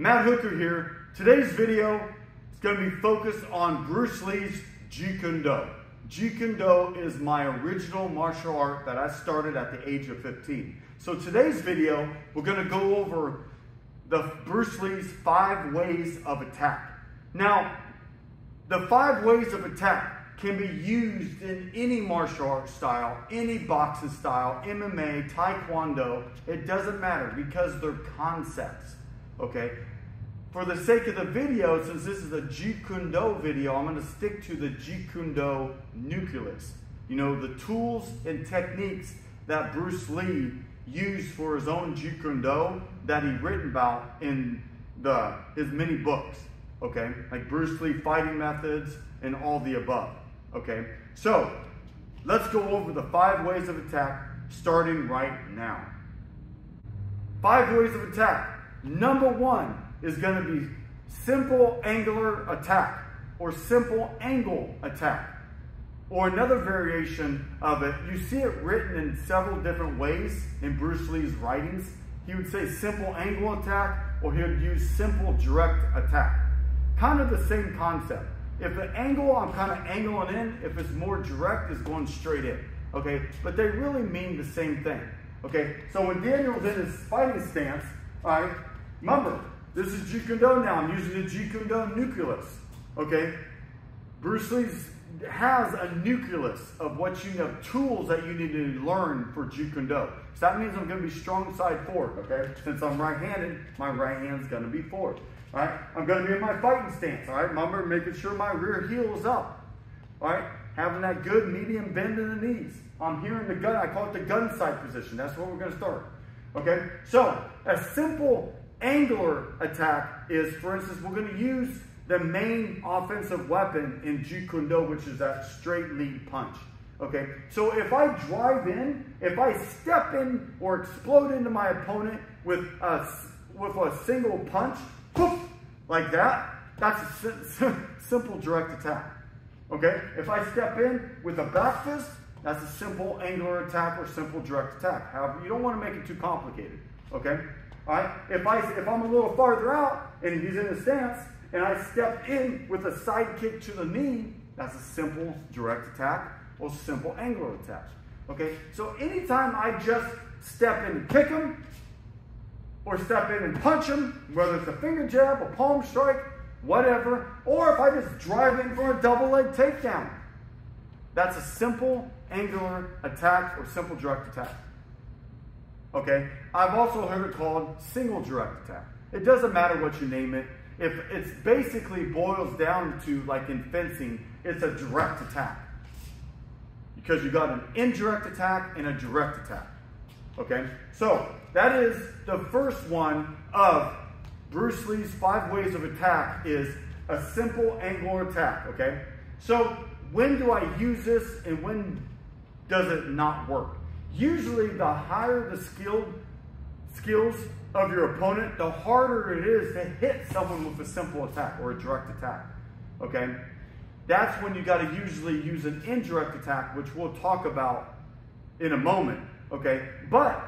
Matt Hooker here. Today's video is going to be focused on Bruce Lee's Jeet Kune Do. Jeet Kune Do is my original martial art that I started at the age of 15. So today's video, we're going to go over the Bruce Lee's five ways of attack. Now, the five ways of attack can be used in any martial art style, any boxing style, MMA, Taekwondo. It doesn't matter because they're concepts. Okay? For the sake of the video, since this is a Jeet Kune Do video, I'm going to stick to the Jeet Kune Do nucleus. You know, the tools and techniques that Bruce Lee used for his own Jeet Kune Do that he written about in the his many books. Okay? Like Bruce Lee fighting methods and all the above. Okay, so let's go over the five ways of attack starting right now. Five ways of attack. Number one is going to be simple angular attack or simple angle attack. Or another variation of it, you see it written in several different ways in Bruce Lee's writings. He would say simple angle attack or he would use simple direct attack. Kind of the same concept. If the angle, I'm kind of angling in. If it's more direct, it's going straight in. Okay, but they really mean the same thing. Okay, so when Daniel's in his fighting stance, all right, remember, this is Jeet Kune Do now. I'm using the Jeet Kune Do nucleus. Okay, Bruce Lee has a nucleus of what you know, tools that you need to learn for Jeet Kune Do. So that means I'm going to be strong side forward, okay? Since I'm right-handed, my right hand's going to be forward. All right, I'm going to be in my fighting stance. All right, remember making sure my rear heel is up. All right, having that good medium bend in the knees. I'm here in the gun. I call it the gun side position. That's where we're going to start. Okay, so a simple angular attack is, for instance, we're going to use the main offensive weapon in Jeet Kune Do, which is that straight lead punch. Okay, so if I drive in, if I step in or explode into my opponent with a, with a single punch, poof, like that, that's a simple direct attack. Okay? If I step in with a back fist, that's a simple angular attack or simple direct attack. However, you don't want to make it too complicated. Okay? If, I, if I'm a little farther out and he's in a stance and I step in with a side kick to the knee, that's a simple direct attack or simple angular attack. Okay? So anytime I just step in and kick him, or step in and punch him, whether it's a finger jab, a palm strike, whatever, or if I just drive in for a double leg takedown. That's a simple angular attack or simple direct attack. Okay? I've also heard it called single direct attack. It doesn't matter what you name it. If it's basically boils down to like in fencing, it's a direct attack. Because you got an indirect attack and a direct attack. Okay? So that is the first one of Bruce Lee's five ways of attack is a simple angular attack, okay? So when do I use this and when does it not work? Usually the higher the skilled skills of your opponent, the harder it is to hit someone with a simple attack or a direct attack, okay? That's when you got to usually use an indirect attack, which we'll talk about in a moment, okay? But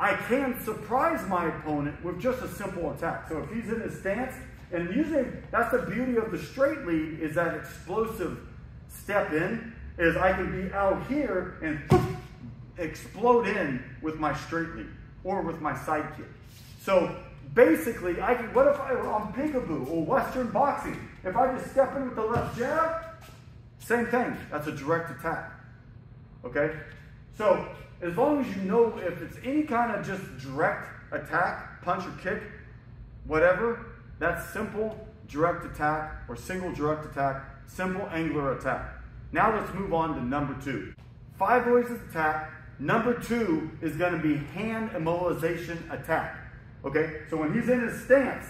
I can surprise my opponent with just a simple attack. So if he's in his stance, and usually that's the beauty of the straight lead is that explosive step in, is I can be out here and explode in with my straight lead or with my side kick. So basically, I can, what if I were on peekaboo or Western boxing? If I just step in with the left jab, same thing. That's a direct attack. Okay? So as long as you know if it's any kind of just direct attack, punch or kick, whatever, that's simple direct attack or single direct attack, simple angular attack. Now let's move on to number two. Five ways of attack. Number two is going to be hand immobilization attack. Okay, so when he's in his stance,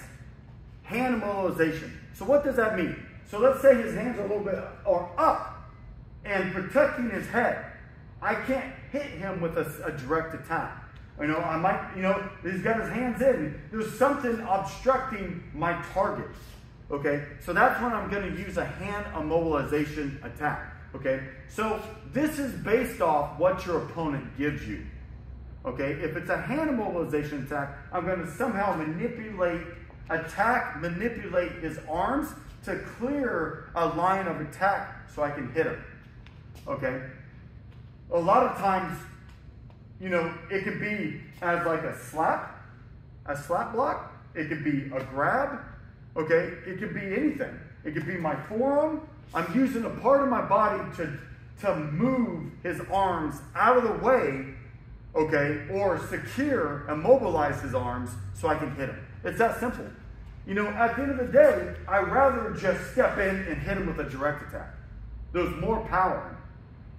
hand immobilization. So what does that mean? So let's say his hands are a little bit or up and protecting his head. I can't hit him with a, a direct attack. You know, I might, you know, he's got his hands in. There's something obstructing my target. Okay, so that's when I'm going to use a hand immobilization attack. Okay, so this is based off what your opponent gives you. Okay, if it's a hand immobilization attack, I'm going to somehow manipulate attack, manipulate his arms to clear a line of attack so I can hit him. Okay? A lot of times, you know, it could be as like a slap, a slap block. It could be a grab. Okay? It could be anything. It could be my forearm. I'm using a part of my body to, to move his arms out of the way, okay, or secure and mobilize his arms so I can hit him. It's that simple. You know, at the end of the day, I'd rather just step in and hit him with a direct attack. There's more power.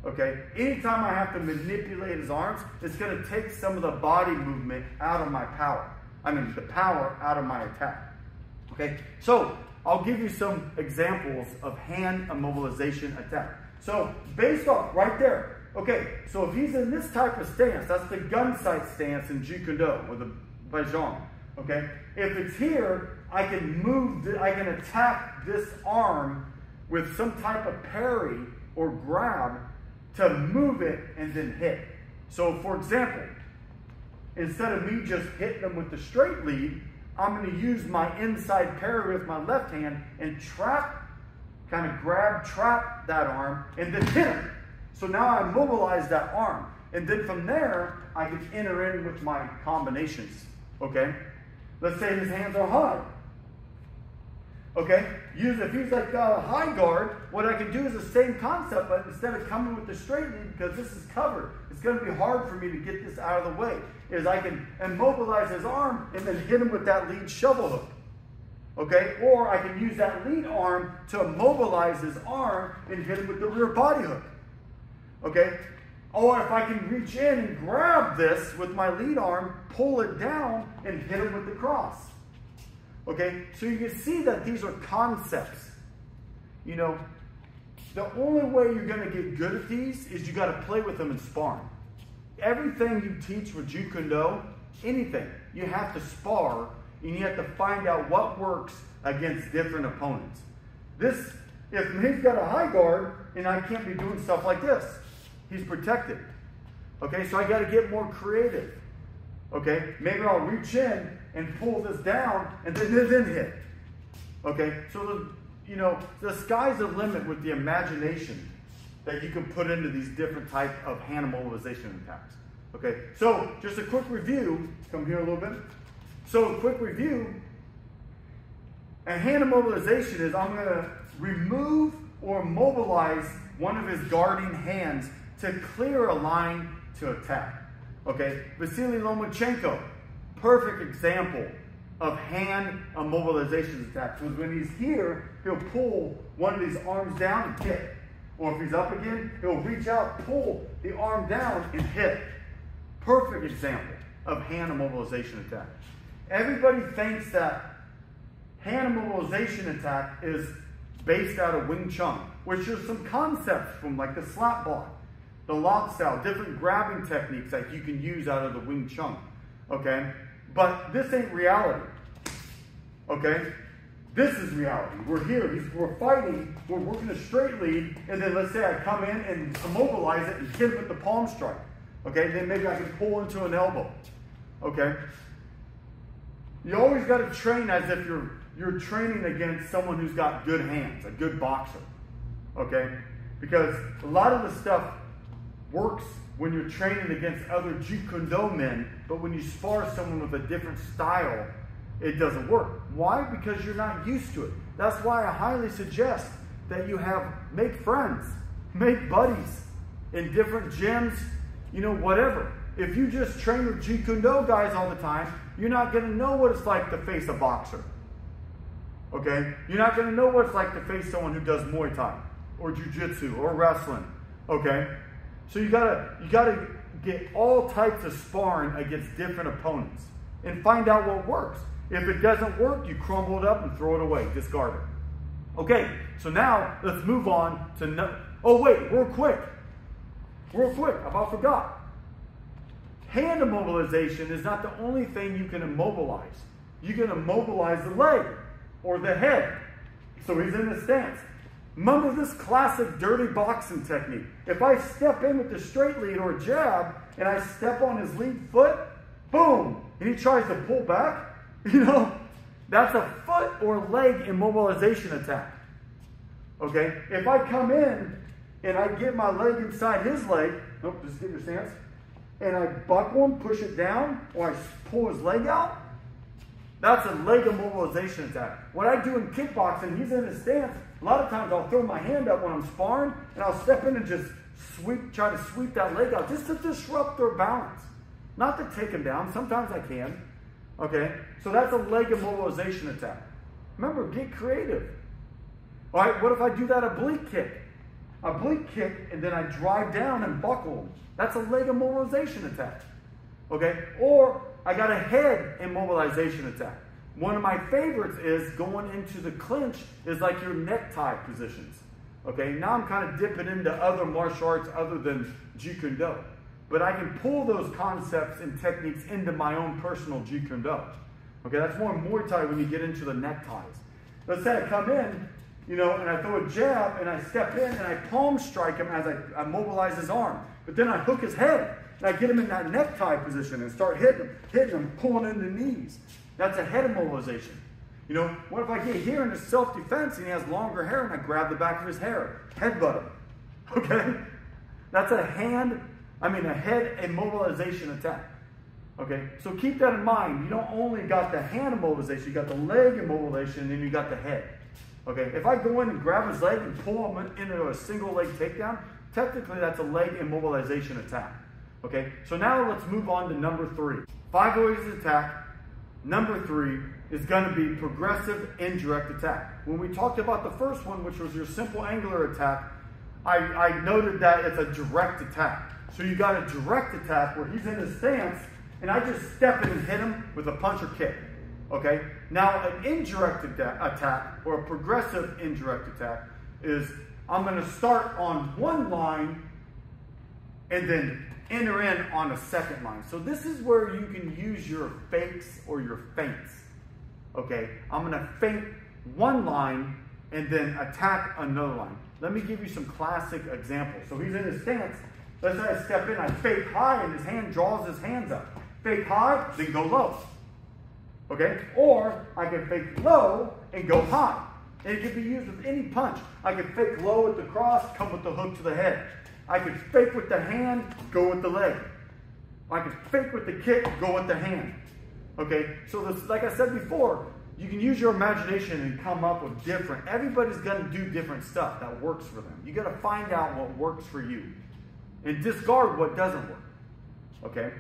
Okay? Anytime I have to manipulate his arms, it's going to take some of the body movement out of my power. I mean, the power out of my attack. Okay? So, I'll give you some examples of hand immobilization attack. So, based off right there, okay, so if he's in this type of stance, that's the gun sight stance in Jeet Kune Do, or the Bai Jong. Okay? If it's here, I can move, I can attack this arm with some type of parry or grab to move it and then hit. So, for example, instead of me just hitting them with the straight lead, I'm going to use my inside parry with my left hand and trap, kind of grab, trap that arm, and then hit him. So now I mobilize that arm. And then from there, I can enter in with my combinations. Okay? Let's say his hands are high. Okay? Use if he's like a high guard, what I can do is the same concept, but instead of coming with the straight because this is covered, it's going to be hard for me to get this out of the way. Is I can immobilize his arm and then hit him with that lead shovel hook. Okay? Or I can use that lead arm to immobilize his arm and hit him with the rear body hook. Okay? Or if I can reach in and grab this with my lead arm, pull it down, and hit him with the cross. Okay? So you can see that these are concepts. You know, the only way you're going to get good at these is you got to play with them in sparring. Everything you teach with Kune anything, you have to spar and you have to find out what works against different opponents. This, if he's got a high guard and I can't be doing stuff like this, he's protected. Okay, so I got to get more creative. Okay, maybe I'll reach in and pull this down and then, then hit. Okay, so the, you know, the sky's the limit with the imagination that you can put into these different type of hand mobilization attacks. Okay, so just a quick review. Come here a little bit. So quick review. A hand immobilization is I'm to remove or mobilize one of his guarding hands to clear a line to attack. Okay, Vasily Lomachenko, perfect example of hand immobilization attacks. Because when he's here, he'll pull one of these arms down and hit. Or if he's up again, he'll reach out, pull the arm down, and hit. Perfect example of hand immobilization attack. Everybody thinks that hand immobilization attack is based out of Wing Chun, which are some concepts from like the slap block the lock style, different grabbing techniques that you can use out of the Wing Chun. Okay? But this ain't reality. Okay? This is reality. We're here. We're fighting. We're working a straight lead. And then let's say I come in and immobilize it and hit it with the palm strike. Okay? Then maybe I can pull into an elbow. Okay? You always got to train as if you're you're training against someone who's got good hands, a good boxer. Okay? Because a lot of the stuff works when you're training against other Jeet Kune Do men, but when you spar someone with a different style, it doesn't work. Why? Because you're not used to it. That's why I highly suggest that you have make friends, make buddies in different gyms, you know, whatever. If you just train with Jeet Kune Do guys all the time, you're not going to know what it's like to face a boxer. Okay? You're not going to know what it's like to face someone who does Muay Thai or Jiu Jitsu or wrestling. Okay? So you gotta you gotta get all types of sparring against different opponents and find out what works. If it doesn't work, you crumble it up and throw it away, discard it. Okay, so now let's move on to no. Oh wait, real quick, real quick, I about forgot. Hand immobilization is not the only thing you can immobilize. You can immobilize the leg or the head. So he's in the stance. Remember this classic dirty boxing technique. If I step in with the straight lead or jab and I step on his lead foot, boom, and he tries to pull back, you know, That's a foot or leg immobilization attack. Okay? If I come in and I get my leg inside his leg, nope, just get your stance, and I buckle him, push it down, or I pull his leg out, that's a leg immobilization attack. What I do in kickboxing, he's in his stance. A lot of times I'll throw my hand up when I'm sparring, and I'll step in and just sweep, try to sweep that leg out, just to disrupt their balance. Not to take him down. Sometimes I can. Okay? So that's a leg immobilization attack. Remember, get creative. All right, what if I do that oblique kick? A oblique kick, and then I drive down and buckle. That's a leg immobilization attack. Okay? Or I got a head immobilization attack. One of my favorites is going into the clinch is like your necktie positions. Okay, now I'm kind of dipping into other martial arts other than Jeet Kune Do. But I can pull those concepts and techniques into my own personal Jeet Kune Do. Okay, that's more Muay Thai when you get into the neckties. Let's say I come in, you know, and I throw a jab and I step in and I palm strike him as I, I mobilize his arm. But then I hook his head and I get him in that necktie position and start hitting him, hitting him, pulling in the knees. That's a head immobilization. You know, what if I get here in his self-defense and he has longer hair and I grab the back of his hair, headbutt him? Okay? That's a hand, I mean a head immobilization attack. Okay? So keep that in mind. You don't only got the hand immobilization, you got the leg immobilization, and then you got the head. Okay? If I go in and grab his leg and pull him into a single leg takedown, technically that's a leg immobilization attack. Okay? So now let's move on to number three. Five ways to attack. Number three, is going to be progressive indirect attack. When we talked about the first one, which was your simple angular attack, I, I noted that it's a direct attack. So you got a direct attack where he's in his stance, and I just step in and hit him with a punch or kick. Okay? Now, an indirect attack, or a progressive indirect attack, is I'm going to start on one line and then enter in on a second line. So this is where you can use your fakes or your feints. Okay, I'm gonna feint one line and then attack another line. Let me give you some classic examples. So he's in his stance. Let's say I step in, I fake high, and his hand draws his hands up. Fake high, then go low. Okay? Or I can fake low and go high. And it can be used with any punch. I can fake low with the cross, come with the hook to the head. I can fake with the hand, go with the leg. I can fake with the kick, go with the hand. Okay, so this, like I said before, you can use your imagination and come up with different. Everybody's going to do different stuff that works for them. You got to find out what works for you and discard what doesn't work. Okay?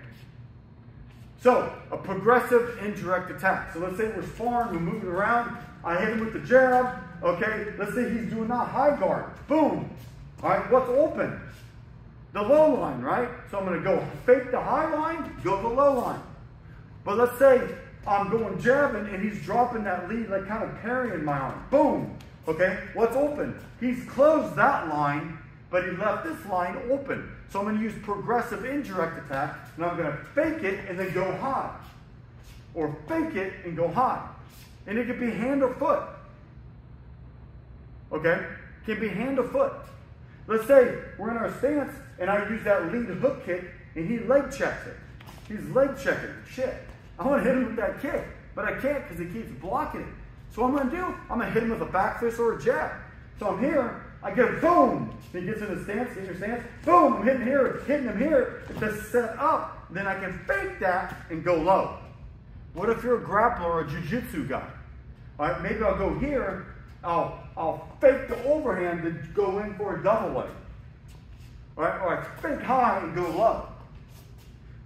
So, a progressive indirect attack. So let's say we're sparring, we're moving around. I hit him with the jab. Okay, let's say he's doing that high guard. Boom. All right, what's open? The low line, right? So I'm going to go fake the high line, go the low line. But let's say I'm going jabbing and he's dropping that lead, like kind of parrying my arm. Boom. Okay, what's open? He's closed that line, but he left this line open. So I'm going to use progressive indirect attack, and I'm going to fake it and then go high. Or fake it and go high. And it could be hand or foot. Okay? Can be hand or foot. Let's say we're in our stance and I use that lead hook kick and he leg checks it. He's leg checking. Shit. I want to hit him with that kick, but I can't because he keeps blocking it. So what I'm going to do, I'm going to hit him with a back fist or a jab. So I'm here, I get boom. He gets in his stance, in your stance. Boom, I'm hitting here, hitting him here. If set up, then I can fake that and go low. What if you're a grappler or a jiu-jitsu guy? All right, maybe I'll go here, I'll, I'll fake the overhand to go in for a double leg. All right, or I fake high and go low.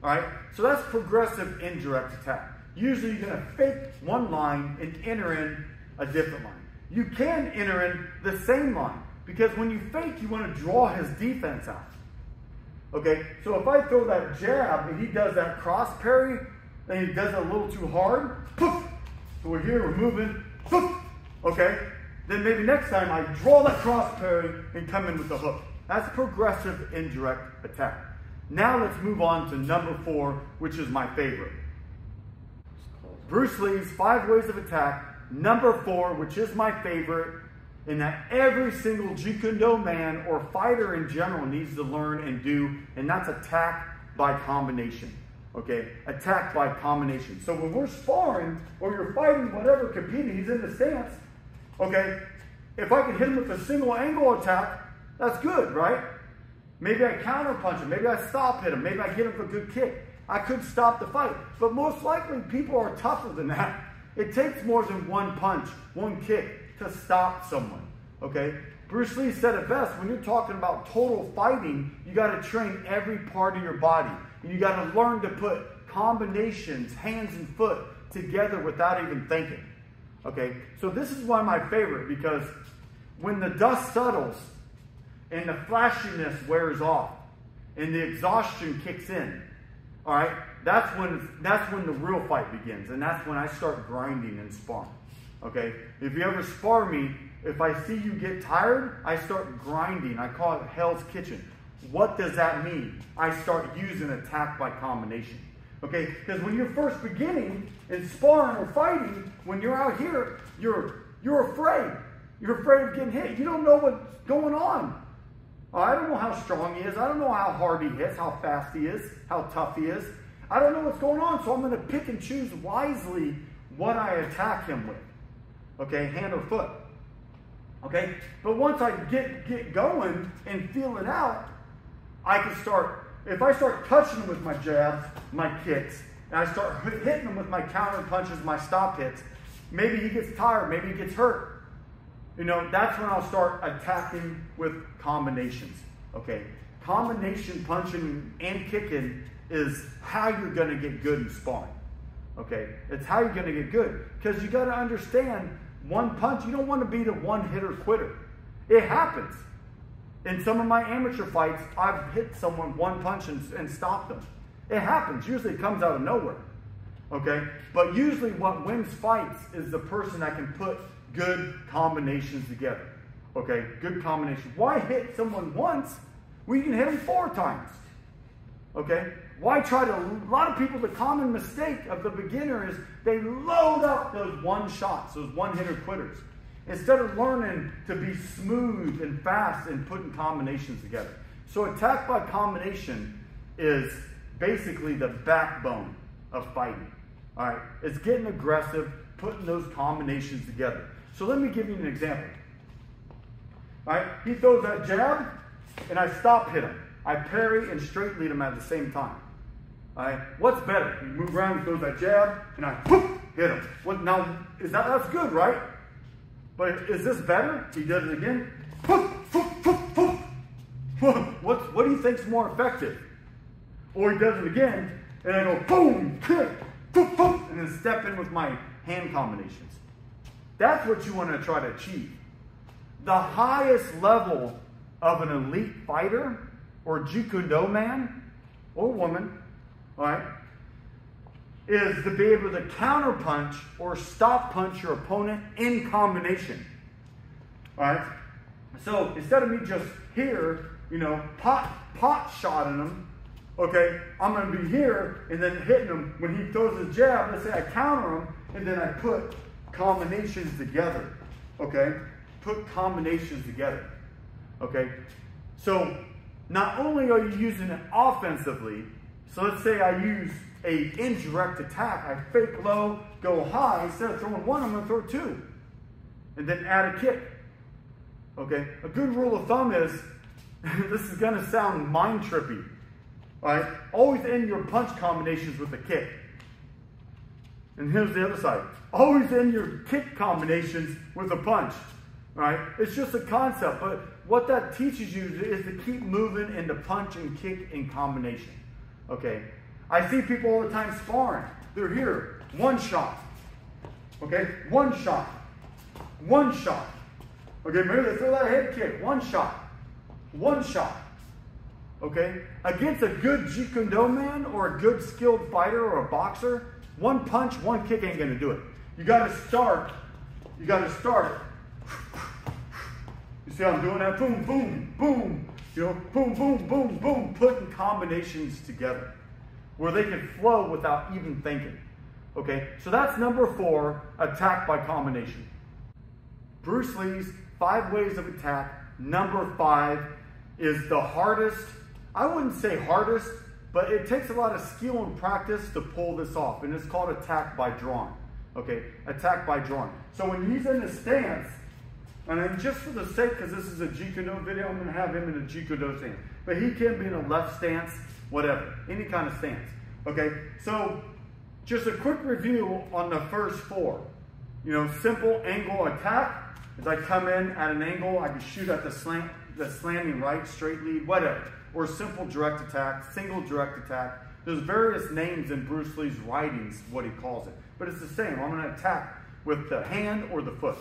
All right, so that's progressive indirect attack. Usually you're to fake one line and enter in a different line. You can enter in the same line because when you fake, you want to draw his defense out. Okay, so if I throw that jab and he does that cross parry, and he does it a little too hard, poof, so we're here, we're moving, poof, okay, then maybe next time I draw that cross parry and come in with the hook. That's progressive indirect attack. Now let's move on to number four, which is my favorite. Bruce Lee's Five Ways of Attack, number four, which is my favorite, and that every single Jeet Kune Do man or fighter in general needs to learn and do, and that's attack by combination. Okay, attack by combination. So when we're sparring or you're fighting, whatever, competing, he's in the stance. Okay, if I can hit him with a single angle attack, that's good, right? Maybe I counter punch him. Maybe I stop hit him. Maybe I get him for a good kick. I could stop the fight. But most likely, people are tougher than that. It takes more than one punch, one kick to stop someone. Okay? Bruce Lee said it best when you're talking about total fighting, you got to train every part of your body. And You got to learn to put combinations, hands and foot, together without even thinking. Okay? So this is of my favorite because when the dust settles and the flashiness wears off and the exhaustion kicks in, all right, that's when that's when the real fight begins, and that's when I start grinding and sparring. Okay, if you ever spar me, if I see you get tired, I start grinding. I call it Hell's Kitchen. What does that mean? I start using attack by combination. Okay, because when you're first beginning in sparring or fighting, when you're out here, you're you're afraid. You're afraid of getting hit. You don't know what's going on. I don't know how strong he is. I don't know how hard he hits, how fast he is, how tough he is. I don't know what's going on, so I'm going to pick and choose wisely what I attack him with. Okay, hand or foot. Okay, but once I get get going and feel it out, I can start. If I start touching him with my jabs, my kicks, and I start hitting them with my counter punches, my stop hits, maybe he gets tired, maybe he gets hurt. You know, that's when I'll start attacking with combinations. Okay? Combination punching and kicking is how you're going to get good in sparring. Okay? It's how you're going to get good. Because you got to understand one punch, you don't want to be the one hitter quitter. It happens. In some of my amateur fights, I've hit someone one punch and, and stopped them. It happens. Usually it comes out of nowhere. Okay? But usually what wins fights is the person that can put good combinations together. Okay, good combination. Why hit someone once when you can hit them four times? Okay, why try to? A lot of people, the common mistake of the beginner is they load up those one shots, those one hitter quitters, instead of learning to be smooth and fast and putting combinations together. So, attack by combination is basically the backbone of fighting. All right, it's getting aggressive, putting those combinations together. So let me give you an example. All right, he throws that jab, and I stop hit him. I parry and straight lead him at the same time. What's better? He moves around, he throws that jab, and I whoop, hit him. What now? Is that that's good, right? But is this better? He does it again. Whoop, whoop, whoop, whoop. What, what do you think's more effective? Or he does it again, and I go boom, kick, whoop, whoop, and then step in with my hand combinations. That's what you want to try to achieve. The highest level of an elite fighter or Jeet Do man or woman, right, is to be able to counter punch or stop punch your opponent in combination. All right? So instead of me just here, you know, pot pot shotting him, okay, I'm going to be here and then hitting him when he throws his jab. Let's say I counter him and then I put combinations together. Okay? Put combinations together. Okay? So not only are you using it offensively, so let's say I use a indirect attack, I fake low, go high, instead of throwing one, I'm gonna throw two. And then add a kick. Okay? A good rule of thumb is this is gonna sound mind trippy. All right? Always end your punch combinations with a kick. And here's the other side. Always end your kick combinations with a punch. Right? It's just a concept, but what that teaches you is to keep moving and to punch and kick in combination. Okay? I see people all the time sparring. They're here. One shot. Okay? One shot. One shot. Okay, maybe they throw that head kick. One shot. One shot. Okay? Against a good Jeet Kune Do man or a good skilled fighter or a boxer, one punch, one kick ain't to do it. You got to start. You got to start. You see how I'm doing that? Boom, boom, boom. You know, boom, boom, boom, boom, putting combinations together where they can flow without even thinking. Okay, so that's number four attack by combination. Bruce Lee's five ways of attack. Number five is the hardest, I wouldn't say hardest, But it takes a lot of skill and practice to pull this off, and it's called attack by drawing. Okay, attack by drawing. So when he's in the stance, and then just for the sake, because this is a Kune video, I'm going to have him in a Jeet Kune Do stance. But he can be in a left stance, whatever, any kind of stance. Okay, so just a quick review on the first four. You know, simple angle attack. As I come in at an angle, I can shoot at the slant, the slanting right, straight lead, whatever. Or simple direct attack, single direct attack. There's various names in Bruce Lee's writings, what he calls it. But it's the same. I'm going to attack with the hand or the foot.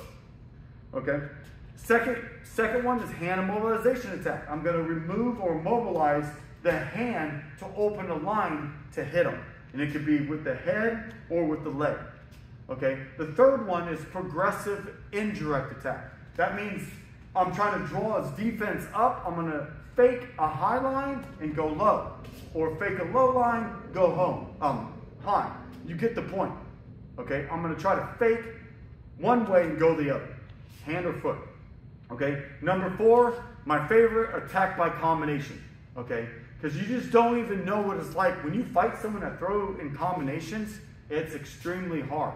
Okay? Second, second one is hand immobilization attack. I'm going to remove or mobilize the hand to open a line to hit them. And it could be with the head or with the leg. Okay? The third one is progressive indirect attack. That means I'm trying to draw his defense up. I'm going to fake a high line and go low. Or fake a low line, go home. Um, high. You get the point. Okay? I'm going to try to fake one way and go the other. Hand or foot. Okay? Number four, my favorite, attack by combination. Okay? Because you just don't even know what it's like. When you fight someone that throw in combinations, it's extremely hard.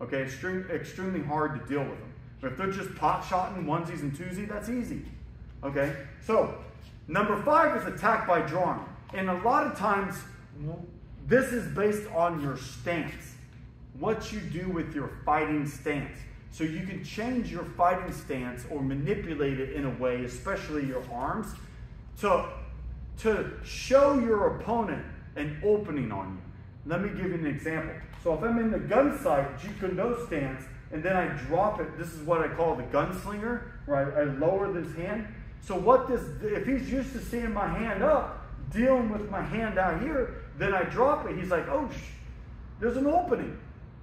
Okay, extreme, extremely hard to deal with them. But if they're just pot shotting onesies and twosies, that's easy. Okay, so number five is attack by drawing. And a lot of times, this is based on your stance, what you do with your fighting stance. So you can change your fighting stance or manipulate it in a way, especially your arms, to to show your opponent an opening on you. Let me give you an example. So if I'm in the gun sight, Jeet Kune Do stance, and then I drop it, this is what I call the gunslinger, right? I lower this hand. So what this, if he's used to seeing my hand up, dealing with my hand out here, then I drop it. He's like, oh, there's an opening.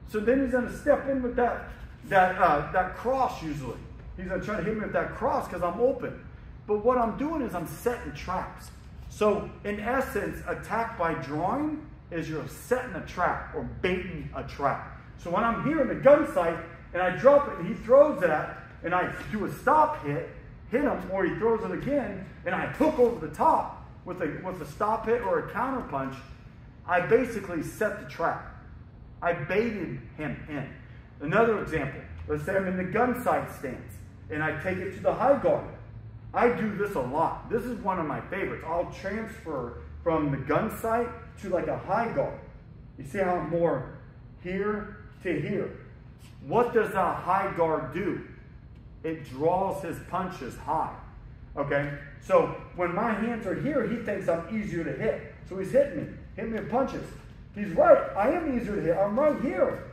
So then he's going to step in with that, that, uh, that cross usually. He's going to try to hit me with that cross because I'm open. But what I'm doing is I'm setting traps. So, in essence, attack by drawing is you're setting a trap or baiting a trap. So, when I'm here in the gun sight and I drop it and he throws that and I do a stop hit, hit him, or he throws it again and I hook over the top with a, with a stop hit or a counter punch, I basically set the trap. I baited him in. Another example, let's say I'm in the gun sight stance and I take it to the high guard. I do this a lot. This is one of my favorites. I'll transfer from the gun sight to like a high guard. You see how I'm more here to here. What does a high guard do? It draws his punches high. Okay? So when my hands are here, he thinks I'm easier to hit. So he's hitting me, hitting me with punches. He's right. I am easier to hit. I'm right here.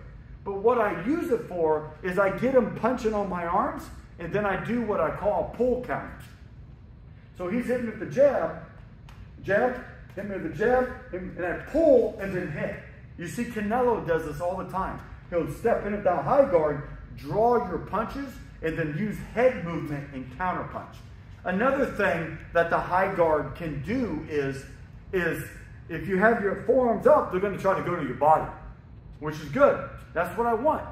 But what I use it for is I get him punching on my arms, and then I do what I call pull count. So he's hitting with the jab, jab, hit me with the jab, and I pull and then hit. You see, Canelo does this all the time. He'll step in at that high guard, draw your punches, and then use head movement and counter punch. Another thing that the high guard can do is, is if you have your forearms up, they're going to try to go to your body, which is good. That's what I want.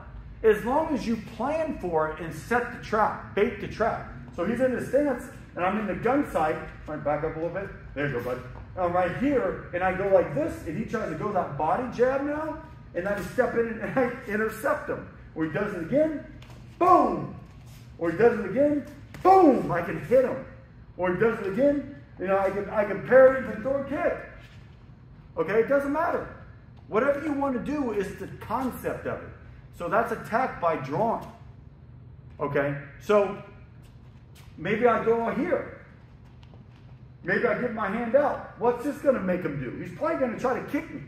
As long as you plan for it and set the trap, bait the trap. So he's in his stance, and I'm in the gun sight. Right, back up a little bit. There you go, bud. I'm right here, and I go like this, and he tries to go that body jab now, and I step in and I intercept him. Or he does it again, boom. Or he does it again, boom. I can hit him. Or he does it again, you know, I can I can parry and throw a kick. Okay, it doesn't matter. Whatever you want to do is the concept of it. So that's attack by drawing. Okay, so Maybe I go on here. Maybe I get my hand out. What's this going to make him do? He's probably going to try to kick me.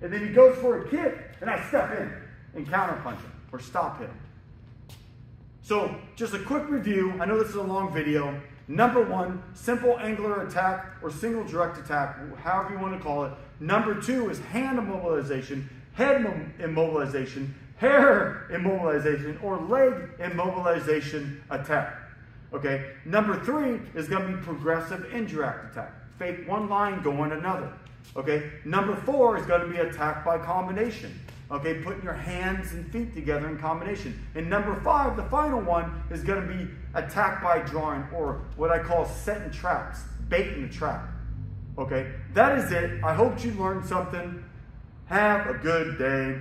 And then he goes for a kick, and I step in and counterpunch him or stop him. So, just a quick review. I know this is a long video. Number one, simple angular attack or single direct attack, however you want to call it. Number two is hand immobilization, head immobilization, hair immobilization, or leg immobilization attack. Okay, number three is going to be progressive indirect attack. Fake one line, go on another. Okay, number four is going to be attack by combination. Okay, putting your hands and feet together in combination. And number five, the final one, is going to be attack by drawing, or what I call setting traps, baiting the trap. Okay, that is it. I hope you learned something. Have a good day.